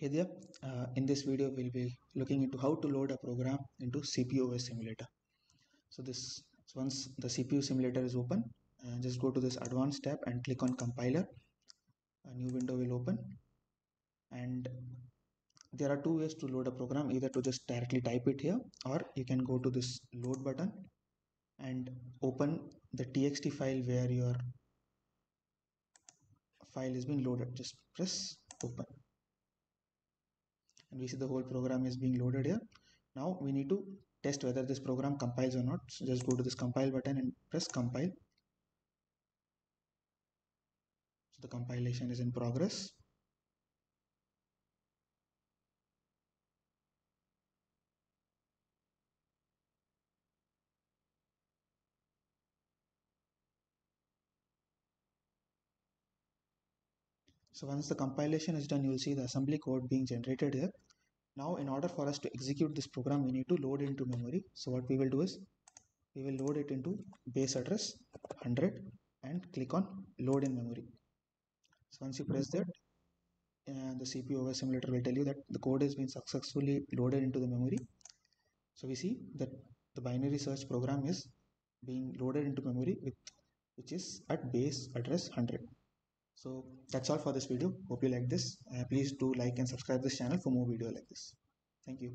Hey there, uh, in this video we'll be looking into how to load a program into CPUOS simulator. So this so once the CPU simulator is open, uh, just go to this advanced tab and click on compiler. A new window will open. And there are two ways to load a program. Either to just directly type it here or you can go to this load button and open the txt file where your file is being loaded. Just press open we see the whole program is being loaded here. Now we need to test whether this program compiles or not. So just go to this compile button and press compile. So the compilation is in progress. So once the compilation is done, you'll see the assembly code being generated here. Now, in order for us to execute this program, we need to load into memory. So what we will do is, we will load it into base address 100 and click on load in memory. So once you press that, uh, the CPU OS simulator will tell you that the code has been successfully loaded into the memory. So we see that the binary search program is being loaded into memory with which is at base address 100 so that's all for this video. Hope you like this. Uh, please do like and subscribe this channel for more video like this. Thank you